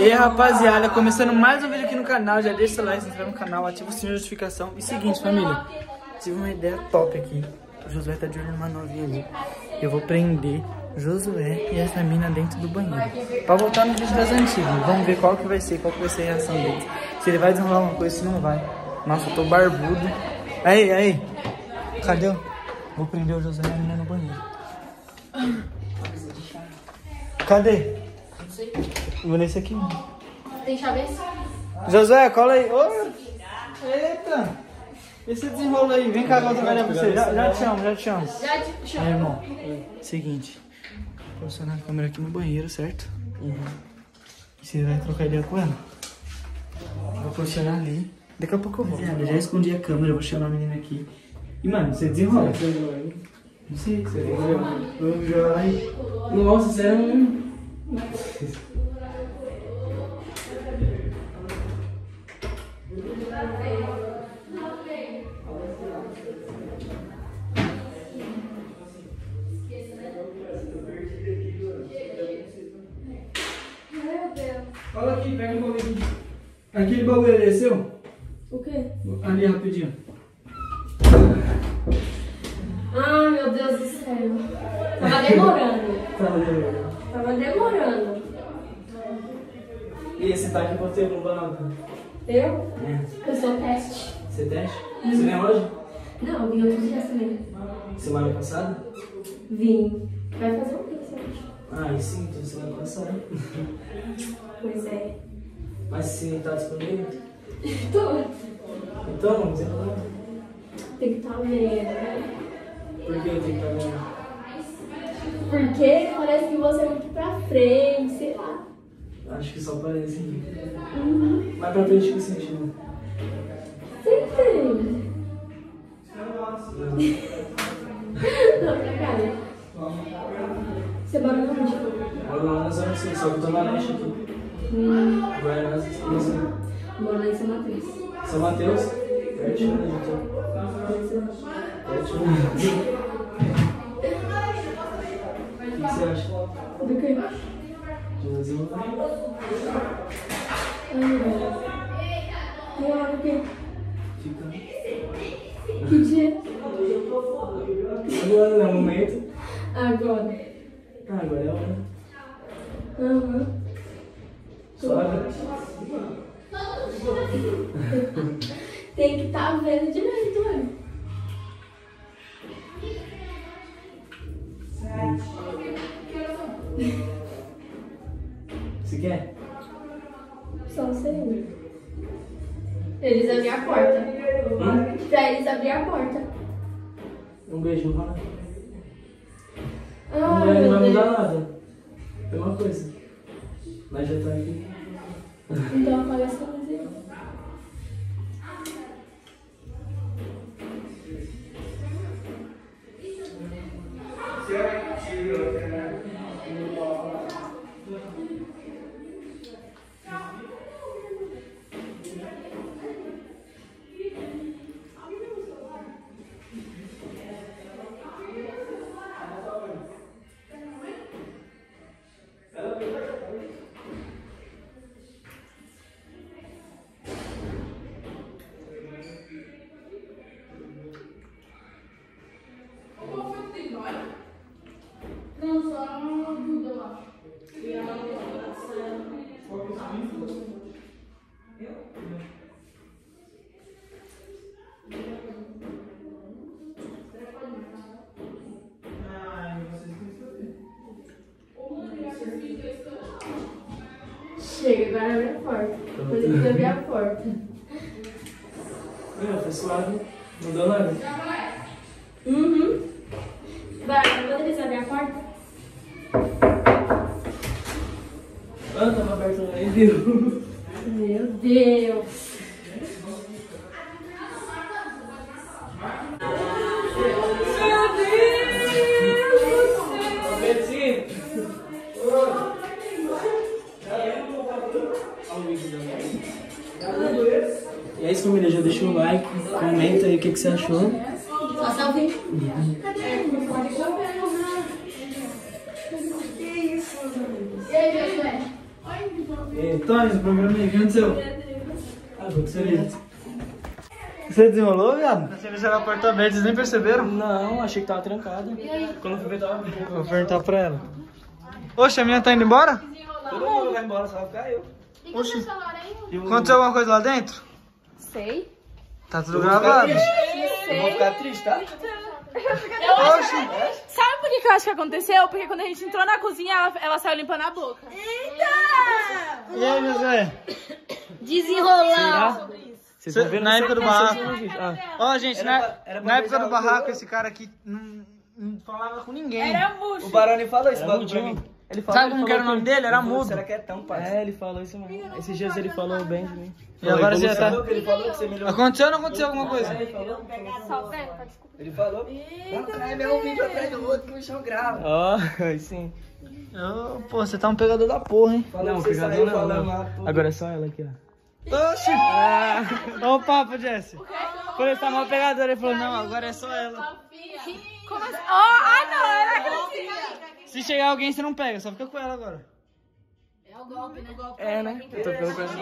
E aí, rapaziada, começando mais um vídeo aqui no canal, já deixa o like, se inscreve no canal, ativa o sininho de notificação. E seguinte, família, tive uma ideia top aqui. O Josué tá de olho numa novinha ali. Eu vou prender Josué e essa mina dentro do banheiro. Pra voltar no vídeo das antigas. Vamos ver qual que vai ser, qual que vai ser a reação dele. Se ele vai desenrolar uma coisa, se não vai. Nossa, eu tô barbudo. Aí, aí. Cadê? Vou prender o Josué e a mina no banheiro. Cadê? Vou nesse aqui. Tem chaves? Josué, cola aí. Ô, Eita! Esse desenrolo aí. Vem cá eu vou trabalhar pra você. Já, já te chamo, já te chamo. Já te chamo. irmão, seguinte. Vou posicionar a câmera aqui no banheiro, certo? E você vai trocar ideia com ela? Vou posicionar ali. Daqui a pouco eu vou. Rapaziada, já escondi a câmera, vou chamar a menina aqui. E, mano, você desenrola. Não sei, você ver. Vamos jogar aí. Nossa, você é um... Fala aqui, pega um bagulho aqui. Aquele bagulho ali é seu? O quê? Ali, rapidinho. Ah, meu Deus do céu. Tava demorando. Fala ali. Tava demorando. E esse tá aqui você não banana? Eu? É. Eu sou teste. Você teste? Você vem hoje? Não, eu vim outros dias também. Semana passada? Vim. Vai fazer o quê? Ah, e sim, então semana passada. Pois é. Mas se tá disponível? Tô. Então, não tem problema. Tem que estar vendo, né? Por que tem que estar vendo? Porque parece que você é muito pra frente, sei lá. Acho que só parece. Uhum. Mais pra frente que sentido. Sempre. Não. Não, Você mora onde? Agora lá na zona sul, só que eu tô na leste aqui. Hum, Agora nós estamos em moro lá em São Mateus. São Mateus. Pertinho, né, gente? Pertinho. O que você acha? Do que? Nós irmos lá? Ai. E hora o quê? Fica. Que dia? Agora não é o momento. Agora. Ah, agora é hora. Aham. Suave. Tem que estar vendo direito, olha. Você quer? Só um segundo. Eles abrem a porta. Hum? Pra eles abrir a porta. Um beijo rola? Ai, Não vai, não vai mudar Deus. nada. É uma coisa. Mas já tá aqui. Então apaga essa luz Chega, agora abre a porta. Tem que abrir a porta. Meu, foi suave. Não deu nada. Uhum. Vai, eles abrem a porta, Ah, tava aberto aí, viu? Meu Deus. Já deixa o like, comenta aí o que, que você achou. Só salve. E? Tony, o programa aí, o que aconteceu? Ah, você Você desenrolou, viado? Você deixaram a porta aberta, vocês nem perceberam? Não, achei que tava trancada. Quando eu fui ver, tava. Vou perguntar pra ela. Oxe, a menina tá indo embora? Todo mundo vai embora, só vai ficar eu. Oxi. E o- Aconteceu alguma coisa lá dentro? Sei. Tá tudo Eu vou ficar gravado. triste. Eu vou ficar triste, tá? Oxi. Sabe por que, que eu acho que aconteceu? Porque quando a gente entrou na cozinha, ela, ela saiu limpando a boca. E aí, José? Desenrolar. Vocês Cê- vão ver na época do barraco. Ah. Ó, gente, Era na, pra- era pra na época do barraco, esse cara aqui não, não falava com ninguém. Era murcho. O Baroni falou isso bagulho pra mim. Ele falou, Sabe ele como que era o falou nome dele? Era Ele falou, mudo. Será que é tão, parceiro? É, ele falou isso mesmo. Esses dias ele falou bem de mim. E agora você já tá... Falou que Ele falou que você melhorou. Aconteceu ou não aconteceu alguma coisa? Ele falou. Só pega, desculpa. Ele falou. Não, é meu vídeo atrás do outro que o chão grava. Ó, sim. Ô, pô, você tá um pegador da porra, hein? Falou Não, que você pegador saiu não, falando não. lá. Agora é só ela aqui, ó. Oxi! Ah, Ó o papo, Jesse. Falei, tá mal pegador. Ele falou, não, agora é só ela. Como assim? Oh, ah, não, era aquele Se chegar alguém, você não pega, só fica com ela agora. É, né? Eu tô com essa.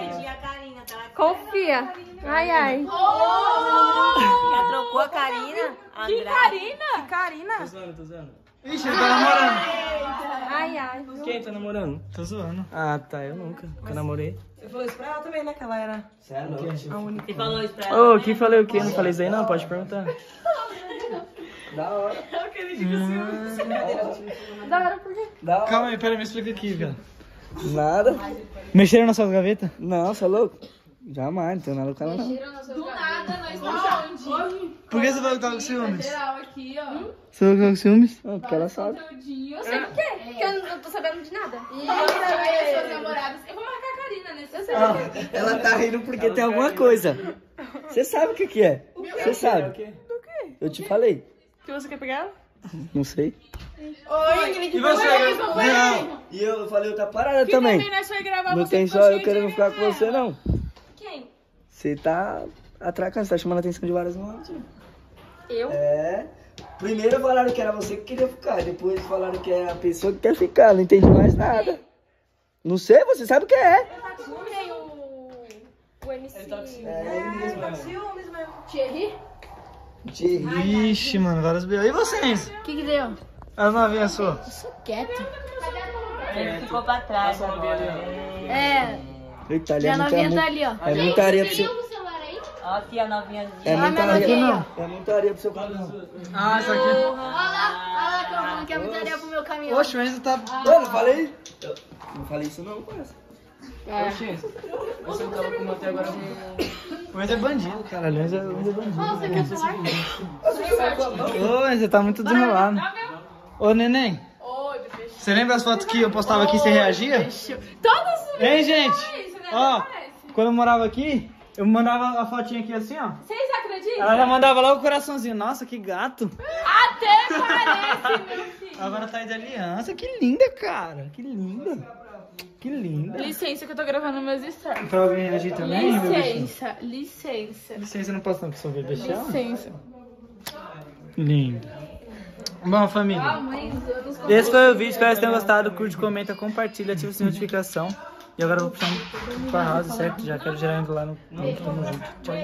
Confia. Ai, ai. Já trocou a Karina? Que Karina? Tô zoando, tô zoando. Ixi, ele tá namorando. Ai, ai. Quem tá namorando? Tô zoando. Ah, tá, eu nunca. Nunca namorei. Você falou isso pra ela também, né? Que ela era. Você é louco. Você falou isso pra ela? Ô, quem falei o quê? Não falei isso aí não? Pode perguntar. Da hora. Da hora por quê? Da hora. Calma aí, pera aí, me explica aqui, cara. Nada. Mexeram nas suas gavetas? Não, você é louco? Jamais, não tem nada com ela não. Do nada, nós estamos Por que você falou que tava com ciúmes? geral aqui, ó. Você falou que tava com ciúmes? Não, porque ela sabe. Eu sei por quê. Porque eu não tô sabendo de nada. E eu também as suas namoradas. Eu vou marcar a Karina nesse. Eu sei Ah, ela tá rindo porque tem alguma coisa. Você sabe o que que é? Você sabe. Eu te falei. Que você quer pegar ela? Não sei. Oi, Ingrid. E você? Não. E eu falei outra parada também. Também nós foi gravar Não você tem só eu querendo ficar com você, não. Quem? Você tá atracando, você tá chamando a atenção de várias mãos. Eu? É. Primeiro falaram que era você que queria ficar, depois falaram que é a pessoa que quer ficar, não entendi mais nada. Não sei, você sabe o que é. Quem? O... O MC... É ele mesmo. Thierry? Thierry. Ixi, mano, várias B.O. E vocês? O que que deu? As novinhas suas? Sou quieto. Ele ficou pra trás agora. É, Eita, ali é minha muita, novinha tá ali, ó. é muita areia pra você. Ó, aqui a novinha. É muita areia. novinha. É muita areia pro seu caminhão. Ah, isso aqui. Olha lá, olha lá que eu falando que é muita areia pro meu caminhão. Oxe, o Enzo tá... Eu não falei? Eu não falei isso não, parça. Você não tava com o meu até agora. O Enzo é bandido, caralho. O Enzo é, é bandido. Ô, você quer celular? Ô, Enzo, tá muito desenrolado. Ô, neném. Você lembra as fotos que eu postava aqui e você reagia? Todos Hein, gente? isso, né? Ó, quando eu morava aqui, eu mandava a fotinha aqui assim, ó. Vocês acreditam? Ela já mandava lá o coraçãozinho. Nossa, que gato. Até parece, meu filho. Agora tá de aliança. Que linda, cara. Que linda. Que linda. Licença que eu tô gravando meus stories. Pra alguém reagir também? Licença, licença. Licença, não posso não, que sou bebê. Licença. Linda. Bom, família. Esse foi o vídeo. Espero que vocês tenham gostado. Curte, comenta, compartilha, ativa o sininho de notificação. E agora eu vou puxar um pra house, certo? Já quero gerar indo lá no. no Tamo junto. Tchau.